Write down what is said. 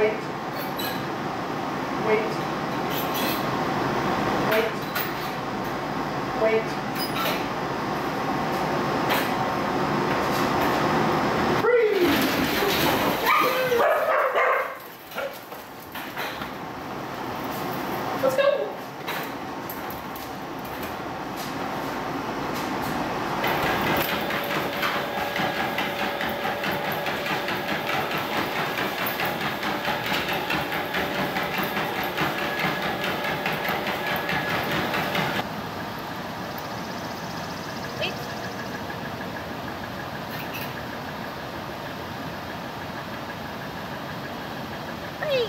Wait. Wait. Hey,